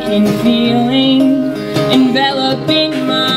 sinking feeling enveloping my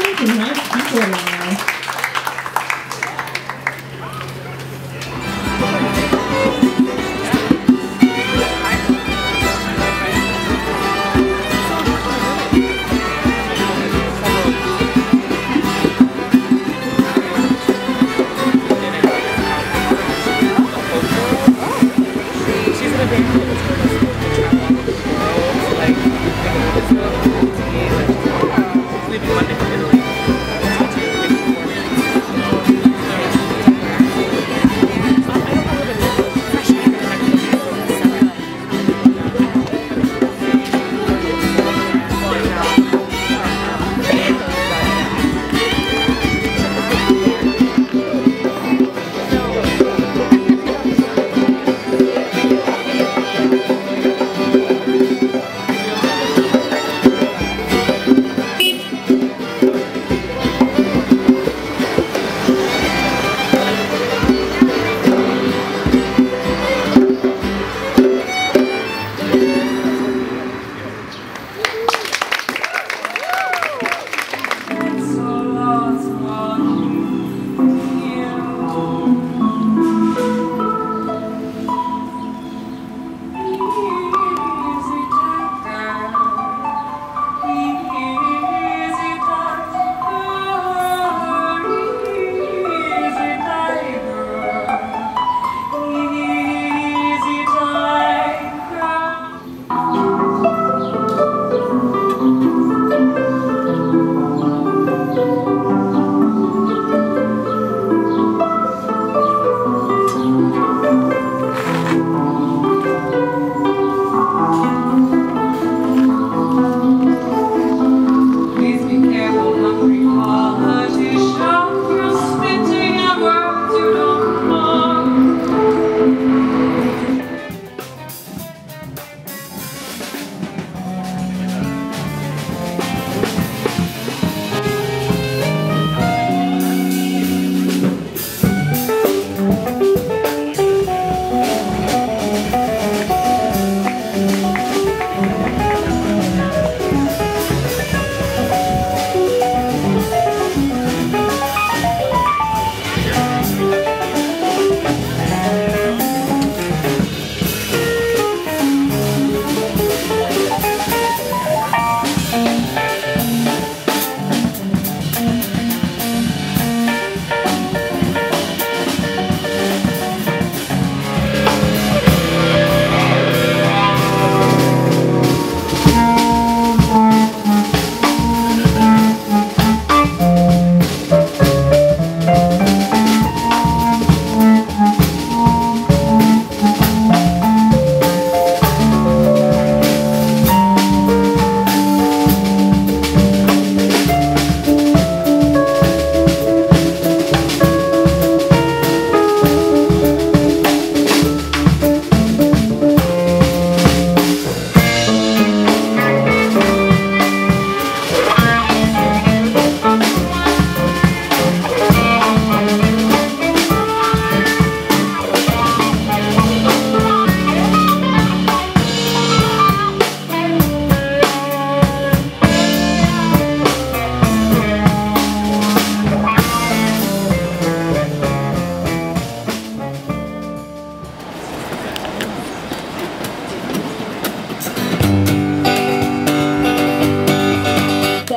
She's you. Nice people now.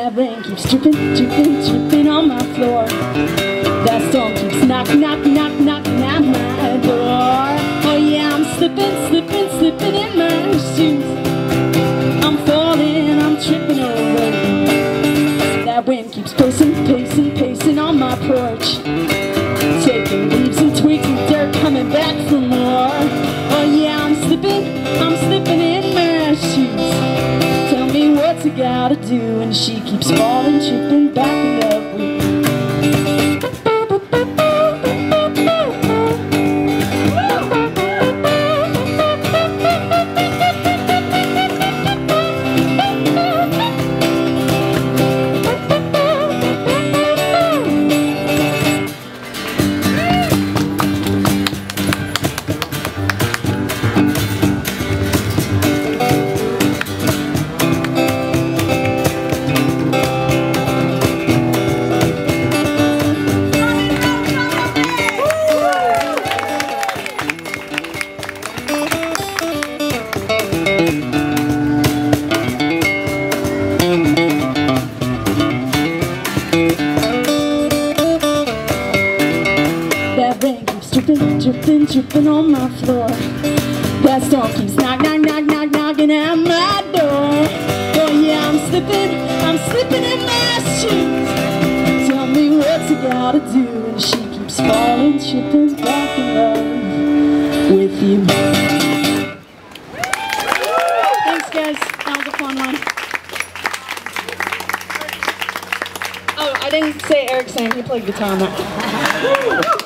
that rain keeps dripping, dripping, dripping on my floor. That storm keeps knock, knock, knock, knocking at my door. Oh yeah, I'm slipping, slipping, slipping in my shoes. I'm falling, I'm tripping over. That wind keeps pacing, pacing, pacing on my porch. Do, and she keeps falling, tripping back dripping, on my floor. That storm keeps knock, knock, knock, knock, knocking at my door. Oh yeah, I'm slipping, I'm slipping in my shoes. Tell me what's I gotta do, and she keeps falling, tripping back in love with you. Thanks, guys. That was a fun one. Oh, I didn't say Eric sang. He played guitar on that.